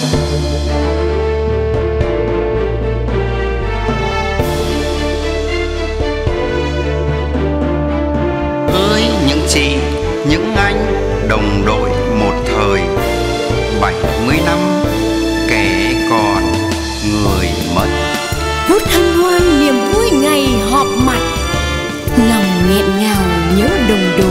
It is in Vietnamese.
ơi những chị, những anh đồng đội một thời. Bảy mươi năm kẻ còn người mất. Phút hân hoan niềm vui ngày họp mặt. Lòng nghẹn ngào nhớ đồng đội.